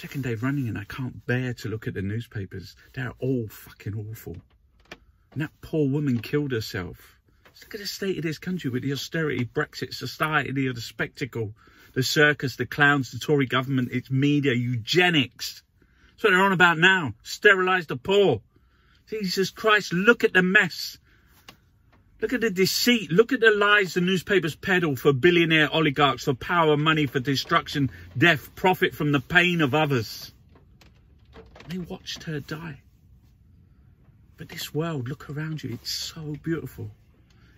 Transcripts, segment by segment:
Second day running and I can't bear to look at the newspapers. They're all fucking awful. And that poor woman killed herself. Look at the state of this country with the austerity, Brexit, society, the spectacle, the circus, the clowns, the Tory government, its media, eugenics. That's what they're on about now. Sterilise the poor. Jesus Christ, look at the mess. Look at the deceit. Look at the lies the newspapers peddle for billionaire oligarchs, for power, money, for destruction, death, profit from the pain of others. They watched her die. But this world, look around you, it's so beautiful.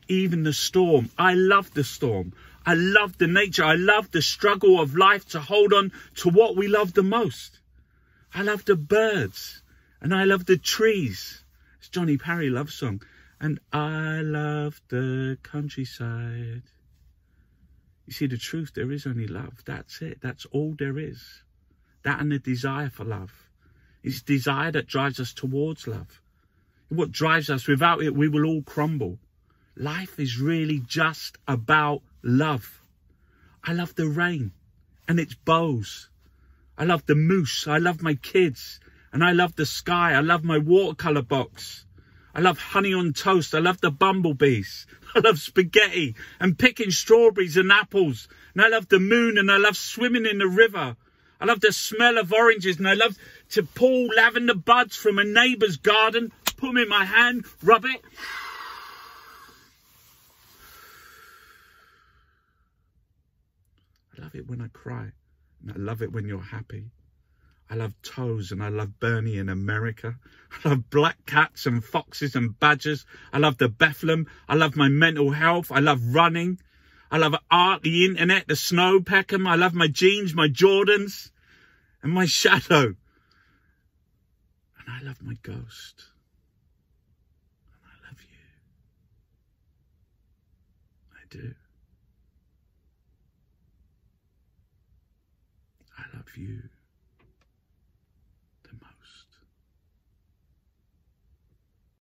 Even the storm. I love the storm. I love the nature. I love the struggle of life to hold on to what we love the most. I love the birds and I love the trees. It's Johnny Parry love song and I love the countryside. You see, the truth, there is only love. That's it. That's all there is. That and the desire for love. It's desire that drives us towards love. What drives us, without it, we will all crumble. Life is really just about love. I love the rain and its bows. I love the moose. I love my kids. And I love the sky. I love my watercolor box. I love honey on toast. I love the bumblebees. I love spaghetti and picking strawberries and apples. And I love the moon and I love swimming in the river. I love the smell of oranges and I love to pull lavender buds from a neighbour's garden, put them in my hand, rub it. I love it when I cry and I love it when you're happy. I love toes and I love Bernie in America. I love black cats and foxes and badgers. I love the Bethlehem. I love my mental health. I love running. I love art, the internet, the snow Peckham. I love my jeans, my Jordans and my shadow. And I love my ghost. And I love you. I do. I love you first.